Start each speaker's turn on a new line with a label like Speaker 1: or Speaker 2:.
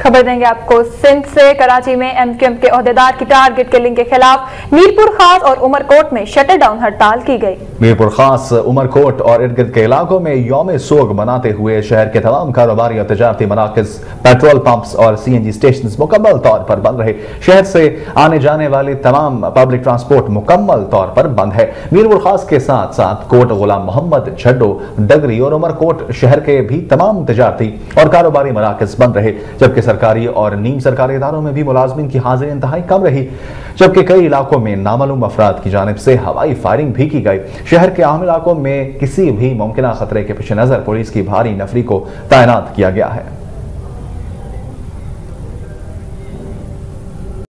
Speaker 1: खबर देंगे आपको। सिंध से कराची में एमक्यूएम के अहदेदार की टारगेट किलिंग के खिलाफ मीरपुर खास और उमरकोट में शटर डाउन हड़ताल की गई।
Speaker 2: मीरपुर खास उमरकोट और इर्द गिर्द के इलाकों में योम सोग मनाते हुए शहर के तमाम कारोबारी और तजारती मराकज, पेट्रोल पंप्स और सी एन जी स्टेशन मुकम्मल तौर पर बंद रहे। शहर से आने जाने वाली तमाम पब्लिक ट्रांसपोर्ट मुकम्मल तौर पर बंद है। मीरपुर खास के साथ साथ कोट गुलाम मोहम्मद, छड्डो, डगरी और उमरकोट शहर के भी तमाम तजारती और कारोबारी मराकज बंद रहे, जबकि सरकारी और नीम सरकारी इदारों में भी मुलाजमन की हाजिरी इंतहाई कम रही, जबकि कई इलाकों में नामालूम अफराद की जानब से हवाई फायरिंग भी की गई। शहर के आम इलाकों में किसी भी मुमकिन खतरे के पेश नज़र, पुलिस की भारी नफरी को तैनात किया गया है।